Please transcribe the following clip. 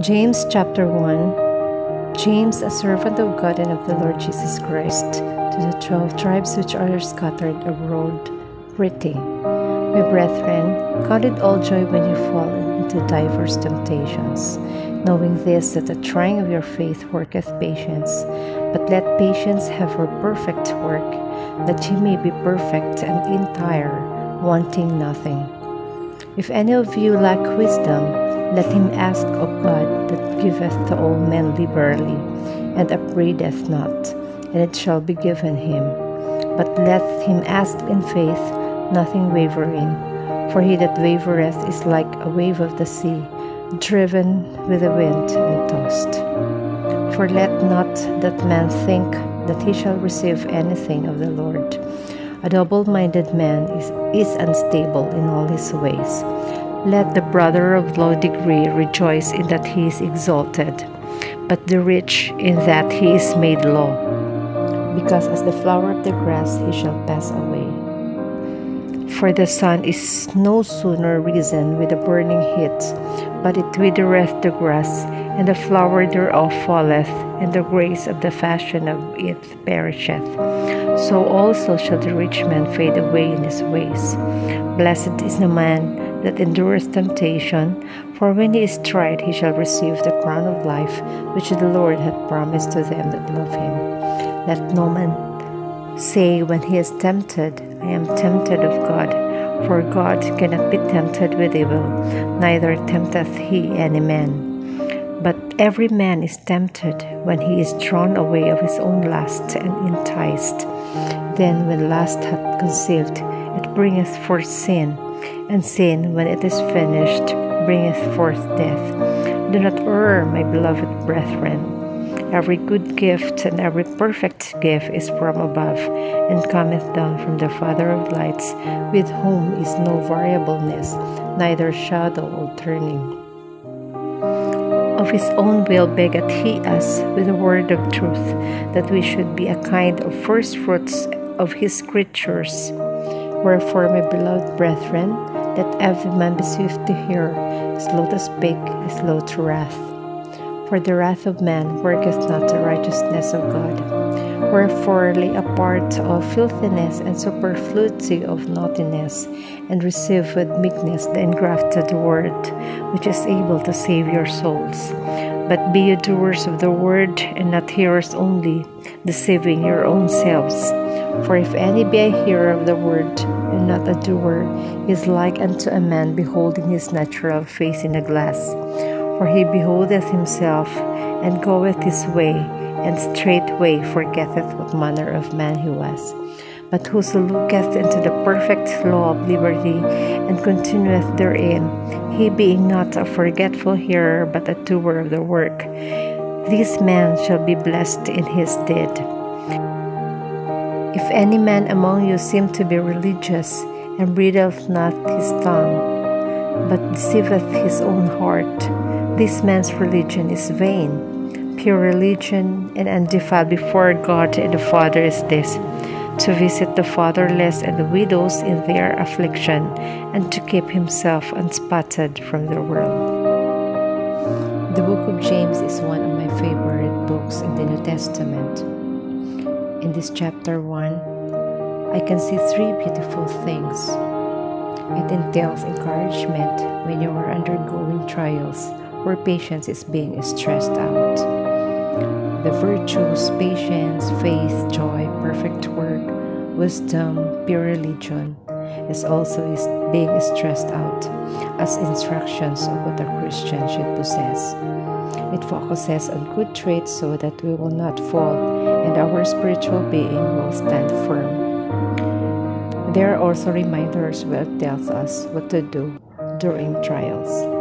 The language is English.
James chapter 1 James, a servant of God and of the Lord Jesus Christ, to the twelve tribes which are scattered abroad, greeting. My brethren, count it all joy when you fall into diverse temptations, knowing this that the trying of your faith worketh patience. But let patience have her perfect work, that ye may be perfect and entire, wanting nothing. If any of you lack wisdom, let him ask of God that giveth to all men liberally, and upbraideth not, and it shall be given him. But let him ask in faith, nothing wavering. For he that wavereth is like a wave of the sea, driven with the wind and tossed. For let not that man think that he shall receive anything of the Lord. A double minded man is, is unstable in all his ways. Let the brother of low degree rejoice in that he is exalted, but the rich in that he is made low, because as the flower of the grass he shall pass away. For the sun is no sooner risen with a burning heat, but it withereth the grass, and the flower thereof falleth, and the grace of the fashion of it perisheth. So also shall the rich man fade away in his ways. Blessed is the man that endureth temptation, for when he is tried, he shall receive the crown of life which the Lord hath promised to them that love him. Let no man say when he is tempted, I am tempted of God. For God cannot be tempted with evil, neither tempteth he any man. But every man is tempted when he is drawn away of his own lust and enticed. Then, when lust hath conceived, it bringeth forth sin and sin, when it is finished, bringeth forth death. Do not err, my beloved brethren. Every good gift and every perfect gift is from above, and cometh down from the Father of lights, with whom is no variableness, neither shadow of turning. Of his own will begat he us with the word of truth, that we should be a kind of first fruits of his creatures. Wherefore, my beloved brethren, let every man be swift to hear, slow to speak, slow to wrath. For the wrath of man worketh not the righteousness of God. Wherefore lay apart all filthiness and superfluity of naughtiness, and receive with meekness the engrafted word, which is able to save your souls. But be ye doers of the word, and not hearers only, deceiving your own selves. For if any be a hearer of the word, and not a doer, he is like unto a man beholding his natural face in a glass. For he beholdeth himself, and goeth his way, and straightway forgetteth what manner of man he was. But whoso looketh into the perfect law of liberty, and continueth therein, he being not a forgetful hearer, but a doer of the work, this man shall be blessed in his deed. If any man among you seem to be religious, and bridleth not his tongue, but deceiveth his own heart, this man's religion is vain. Pure religion and undefiled before God and the Father is this to visit the fatherless and the widows in their affliction, and to keep himself unspotted from the world. The book of James is one of my favorite books in the New Testament. In this chapter 1, I can see three beautiful things. It entails encouragement when you are undergoing trials where patience is being stressed out. The virtues, patience, faith, joy, perfect work, wisdom, pure religion is also being stressed out as instructions of what a Christian should possess. It focuses on good traits so that we will not fall and our spiritual being will stand firm. There are also reminders it tells us what to do during trials.